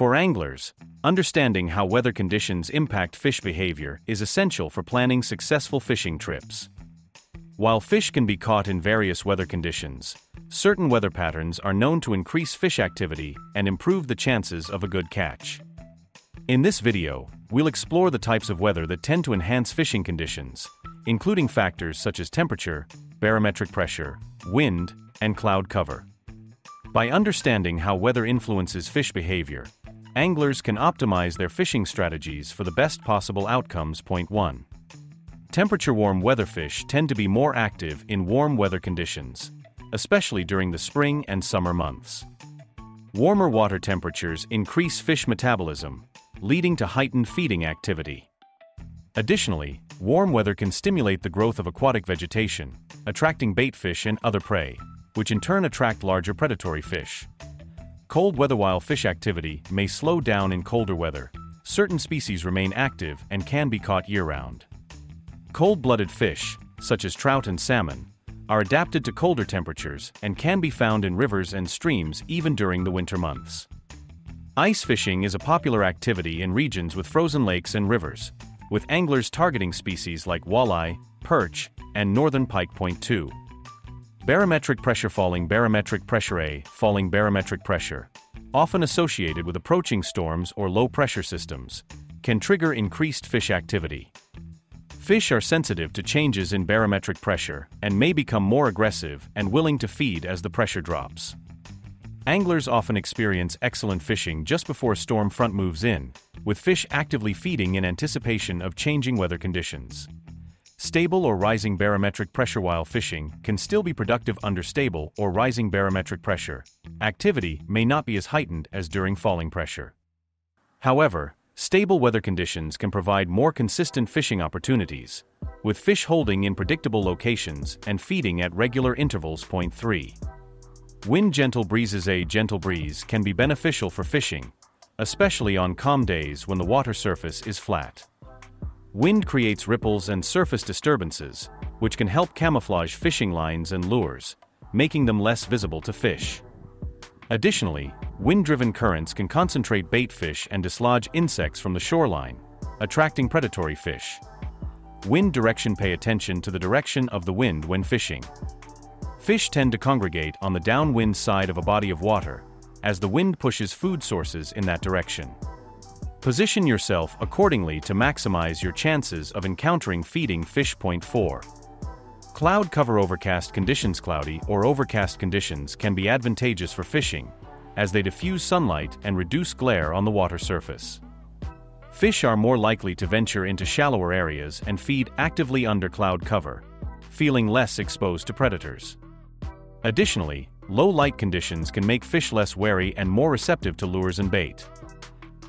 For anglers, understanding how weather conditions impact fish behavior is essential for planning successful fishing trips. While fish can be caught in various weather conditions, certain weather patterns are known to increase fish activity and improve the chances of a good catch. In this video, we'll explore the types of weather that tend to enhance fishing conditions, including factors such as temperature, barometric pressure, wind, and cloud cover. By understanding how weather influences fish behavior, anglers can optimize their fishing strategies for the best possible outcomes. Point 1. Temperature warm weather fish tend to be more active in warm weather conditions, especially during the spring and summer months. Warmer water temperatures increase fish metabolism, leading to heightened feeding activity. Additionally, warm weather can stimulate the growth of aquatic vegetation, attracting bait fish and other prey, which in turn attract larger predatory fish. Cold weather while fish activity may slow down in colder weather, certain species remain active and can be caught year-round. Cold-blooded fish, such as trout and salmon, are adapted to colder temperatures and can be found in rivers and streams even during the winter months. Ice fishing is a popular activity in regions with frozen lakes and rivers, with anglers targeting species like walleye, perch, and northern pike. Point 2. Barometric pressure falling barometric pressure A, falling barometric pressure, often associated with approaching storms or low pressure systems, can trigger increased fish activity. Fish are sensitive to changes in barometric pressure and may become more aggressive and willing to feed as the pressure drops. Anglers often experience excellent fishing just before a storm front moves in, with fish actively feeding in anticipation of changing weather conditions. Stable or rising barometric pressure while fishing can still be productive under stable or rising barometric pressure. Activity may not be as heightened as during falling pressure. However, stable weather conditions can provide more consistent fishing opportunities, with fish holding in predictable locations and feeding at regular intervals. Point 3. Wind gentle breezes A gentle breeze can be beneficial for fishing, especially on calm days when the water surface is flat. Wind creates ripples and surface disturbances, which can help camouflage fishing lines and lures, making them less visible to fish. Additionally, wind-driven currents can concentrate bait fish and dislodge insects from the shoreline, attracting predatory fish. Wind direction Pay attention to the direction of the wind when fishing. Fish tend to congregate on the downwind side of a body of water, as the wind pushes food sources in that direction. Position yourself accordingly to maximize your chances of encountering feeding fish. Point 4. Cloud cover overcast conditions Cloudy or overcast conditions can be advantageous for fishing, as they diffuse sunlight and reduce glare on the water surface. Fish are more likely to venture into shallower areas and feed actively under cloud cover, feeling less exposed to predators. Additionally, low light conditions can make fish less wary and more receptive to lures and bait.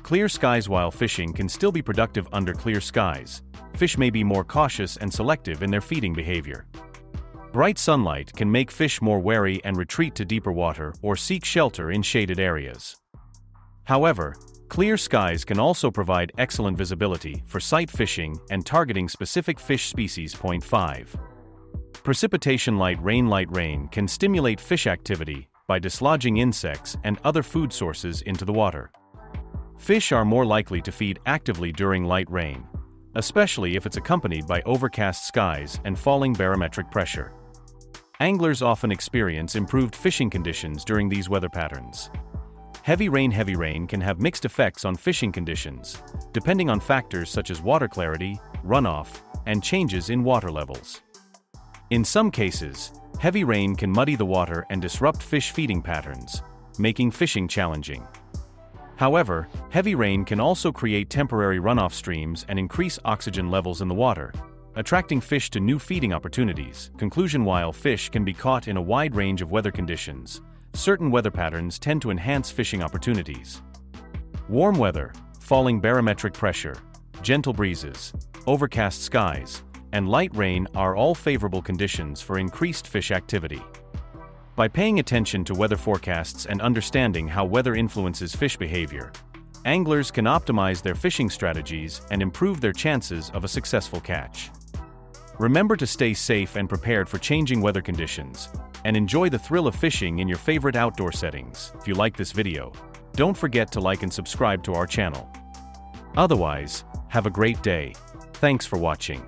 Clear skies while fishing can still be productive under clear skies. Fish may be more cautious and selective in their feeding behavior. Bright sunlight can make fish more wary and retreat to deeper water or seek shelter in shaded areas. However, clear skies can also provide excellent visibility for sight fishing and targeting specific fish species. Point 5. Precipitation light rain light rain can stimulate fish activity by dislodging insects and other food sources into the water. Fish are more likely to feed actively during light rain, especially if it's accompanied by overcast skies and falling barometric pressure. Anglers often experience improved fishing conditions during these weather patterns. Heavy rain Heavy rain can have mixed effects on fishing conditions, depending on factors such as water clarity, runoff, and changes in water levels. In some cases, heavy rain can muddy the water and disrupt fish feeding patterns, making fishing challenging. However, heavy rain can also create temporary runoff streams and increase oxygen levels in the water, attracting fish to new feeding opportunities. Conclusion While fish can be caught in a wide range of weather conditions, certain weather patterns tend to enhance fishing opportunities. Warm weather, falling barometric pressure, gentle breezes, overcast skies, and light rain are all favorable conditions for increased fish activity. By paying attention to weather forecasts and understanding how weather influences fish behavior, anglers can optimize their fishing strategies and improve their chances of a successful catch. Remember to stay safe and prepared for changing weather conditions, and enjoy the thrill of fishing in your favorite outdoor settings. If you like this video, don't forget to like and subscribe to our channel. Otherwise, have a great day. Thanks for watching.